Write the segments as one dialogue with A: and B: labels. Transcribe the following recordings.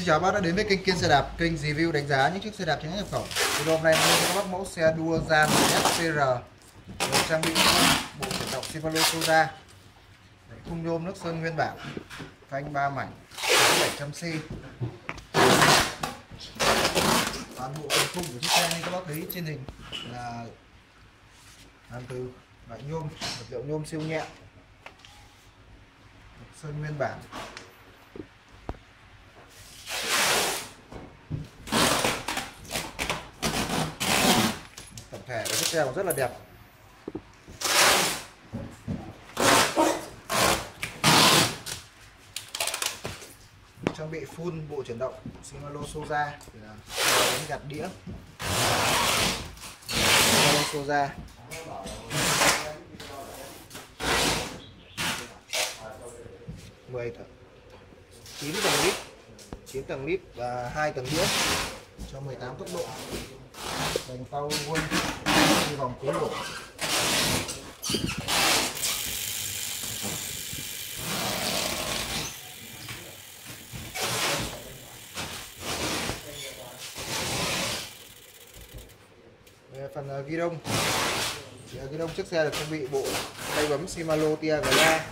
A: Xin chào bác đã đến với kênh Kiên xe đạp, kênh review đánh giá những chiếc xe đạp chính nhập khẩu. Video hôm nay mình cho các bác mẫu xe đua gian SPR được trang bị bộ chuyển động Shimano Soja, khung nhôm nước sơn nguyên bản, phanh 3 mảnh, 700C. Toàn bộ phần khung của chiếc xe như các bác thấy trên hình là làm từ loại nhôm, vật liệu nhôm siêu nhẹ, sơn nguyên bản tổng thể của chiếc xe cũng rất là đẹp. Trang bị full bộ chuyển động, Shimano Soja để đánh gạt đĩa. Shimano Soja. Mười chín tầng lít, chín tầng lít và hai tầng đĩa cho 18 tốc độ đèn tao quên. Đi vòng cố đổ Đây phần ờ, ghi đông. Thì, ghi đông chiếc xe được trang bị bộ tay bấm Shimano tia Gla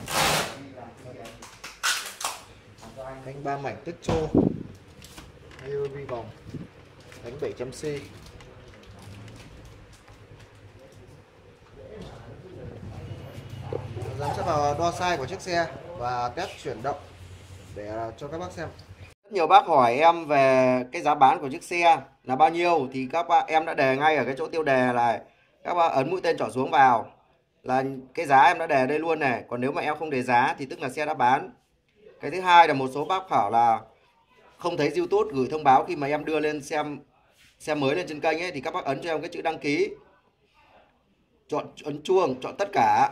A: đánh ba mảnh tích trô AOV vòng đánh 700C Giám sẽ vào đo size của chiếc xe và test chuyển động để à, cho các bác xem.
B: Rất nhiều bác hỏi em về cái giá bán của chiếc xe là bao nhiêu, thì các bác, em đã đề ngay ở cái chỗ tiêu đề là các bác ấn mũi tên trỏ xuống vào. Là cái giá em đã đề đây luôn này, còn nếu mà em không đề giá thì tức là xe đã bán. Cái thứ hai là một số bác bảo là không thấy youtube gửi thông báo khi mà em đưa lên xem xe mới lên trên kênh ấy, thì các bác ấn cho em cái chữ đăng ký, chọn, ấn chuông, chọn tất cả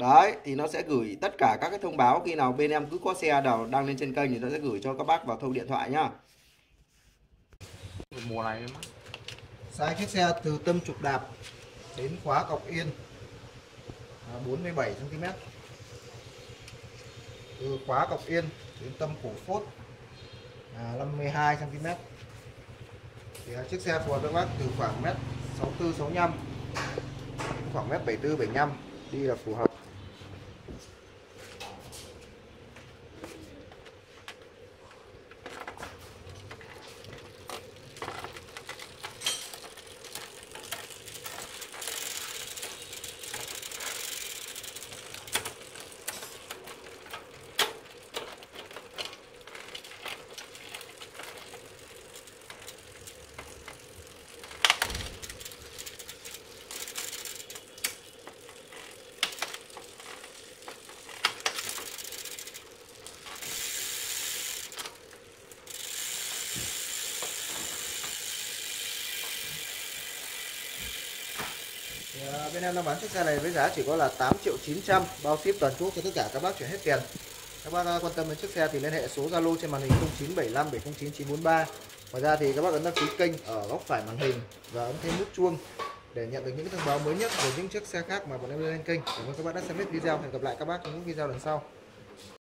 B: đấy thì nó sẽ gửi tất cả các cái thông báo khi nào bên em cứ có xe nào đăng lên trên kênh thì nó sẽ gửi cho các bác vào thông điện thoại nhá.
C: Mùa này
A: size chiếc xe từ tâm trục đạp đến khóa cọc yên là 47 cm từ khóa cọc yên đến tâm cổ phốt là 52 cm thì chiếc xe phù hợp với bác từ khoảng mét 64 65 đến khoảng mét 74 75 đi là phù hợp Thì, à, bên em đang bán chiếc xe này với giá chỉ có là 8 triệu 900 bao ship toàn quốc cho tất cả các bác chuyển hết tiền. Các bác quan tâm đến chiếc xe thì liên hệ số Zalo trên màn hình 0975 709 943 ngoài ra thì các bác ấn đăng ký kênh ở góc phải màn hình và ấn thêm nút chuông để nhận được những thông báo mới nhất về những chiếc xe khác mà bọn em lên kênh. Cảm ơn các bác đã xem hết video. Hẹn gặp lại các bác trong những video lần sau.